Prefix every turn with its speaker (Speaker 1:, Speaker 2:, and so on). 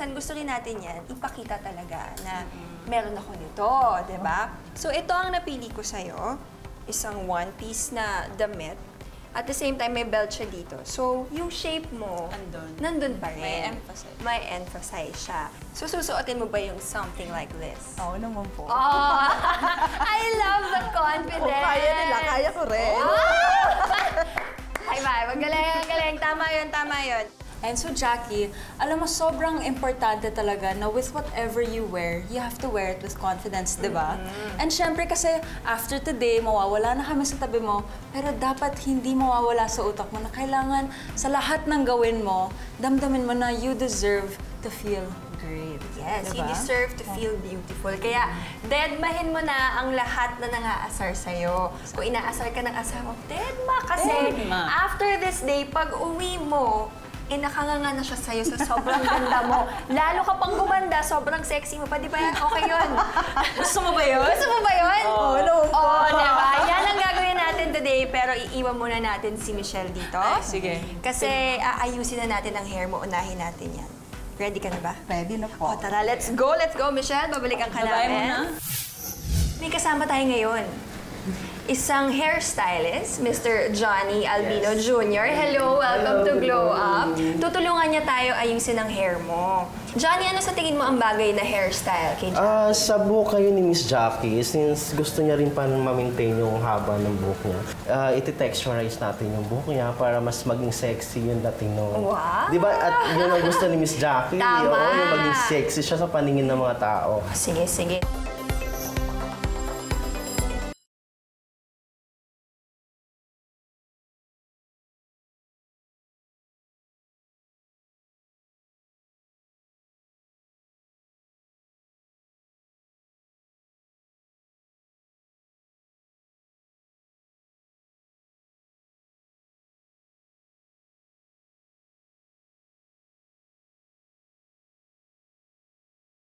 Speaker 1: minsan gusto rin natin yan, ipakita talaga na meron ako nito, di ba? So ito ang napili ko sa'yo, isang one piece na damit. At the same time, may belt siya dito. So, yung shape mo,
Speaker 2: Andun.
Speaker 1: nandun pa rin.
Speaker 2: May emphasize.
Speaker 1: May emphasize siya. So, susuotin mo ba yung something like this?
Speaker 3: Oo naman po.
Speaker 1: Oh, I love the confidence.
Speaker 3: Kung kaya nila, kaya ko rin.
Speaker 1: Ay, bye. Magaling, galing. Tama yun, tama yun.
Speaker 2: And so, Jackie, alam mo, sobrang importante talaga na with whatever you wear, you have to wear it with confidence, di ba? And syempre kasi after today, mawawala na kami sa tabi mo, pero dapat hindi mawawala sa utak mo na kailangan sa lahat ng gawin mo, damdamin mo na you deserve to feel great.
Speaker 1: Yes, you
Speaker 2: Diba?
Speaker 1: deserve to feel beautiful. Kaya, deadmahin mo na ang lahat na nangaasar sa'yo. Kung inaasar ka ng asawa deadma. Kasi,
Speaker 2: Deadma.
Speaker 1: after this day, pag uwi mo, eh nakanganga na siya sa'yo sa sobrang ganda mo. Lalo ka pang gumanda, sobrang sexy mo pa. Di ba yan? Okay yun.
Speaker 2: Gusto mo ba yun?
Speaker 1: Gusto mo ba yun?
Speaker 3: Oo naman po.
Speaker 1: Oo, di ba? Yan ang gagawin natin today, pero iiwan muna natin si Michelle dito.
Speaker 2: Ay, sige.
Speaker 1: Kasi aayusin na natin ang hair mo, unahin natin yan. Ready ka na ba?
Speaker 3: Pwede na
Speaker 1: O
Speaker 3: po.
Speaker 1: tara, let's go, let's go, Michelle. Babalikan ka
Speaker 2: Babay
Speaker 1: namin.
Speaker 2: mo na.
Speaker 1: May kasama tayo ngayon. Isang hairstylist, Mr. Johnny Albino Jr. Hello, welcome to Glow Up. Tutulungan niya tayo ayusin ang hair mo. Johnny, ano sa tingin mo ang bagay na hairstyle kay Johnny?
Speaker 4: Ah, sa buhok kayo ni Miss Jackie, since gusto niya rin pa ma-maintain yung haba ng buhok niya, uh, iti-texturize natin yung buhok niya para mas maging sexy yung dating nung...
Speaker 1: Wow!
Speaker 4: Di ba? At yun ang gusto ni Miss Jackie.
Speaker 1: Tama.
Speaker 4: Oo, yung maging sexy siya sa paningin ng mga tao.
Speaker 1: Sige, sige.